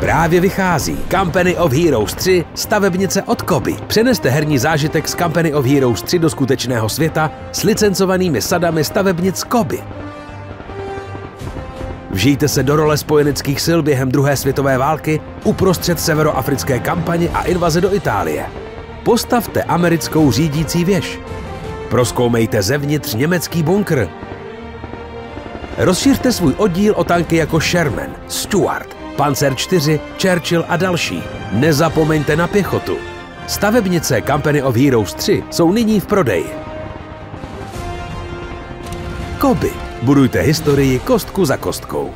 Právě vychází Company of Heroes 3 stavebnice od Koby. Přeneste herní zážitek z Company of Heroes 3 do skutečného světa s licencovanými sadami stavebnic Koby. Vžijte se do role spojeneckých sil během druhé světové války uprostřed severoafrické kampaně a invaze do Itálie. Postavte americkou řídící věž. Proskoumejte zevnitř německý bunkr. Rozšířte svůj oddíl o tanky jako Sherman, Stuart, Panzer 4, Churchill a další. Nezapomeňte na pěchotu. Stavebnice Company of Heroes 3 jsou nyní v prodeji. Koby. Budujte historii kostku za kostkou.